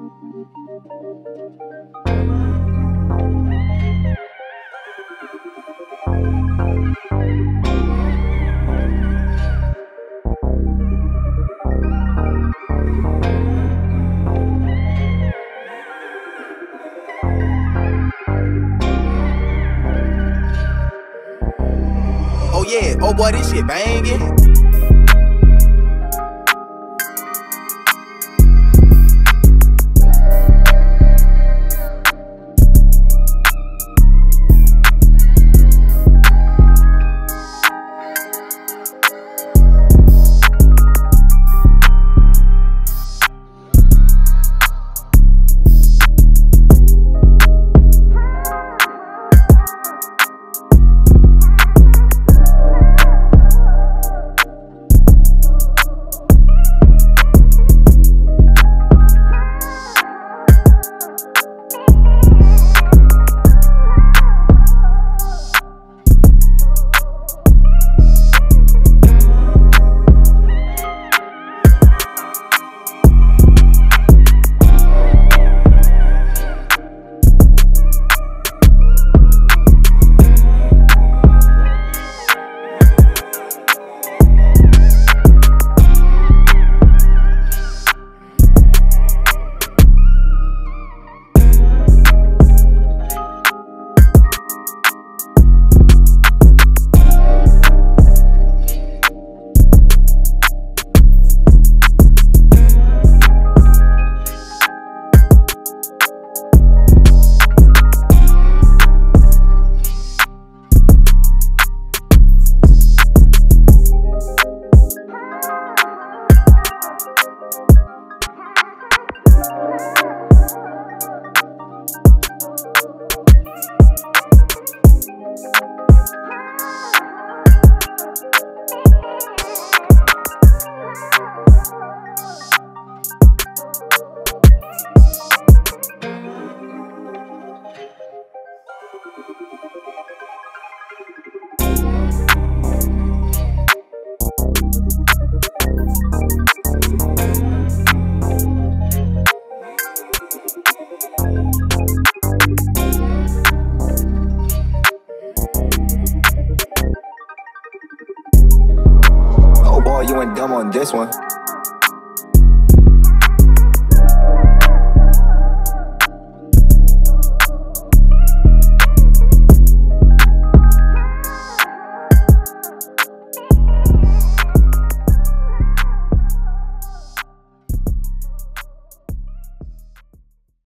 Oh yeah, oh boy, this shit banging. You went dumb on this one.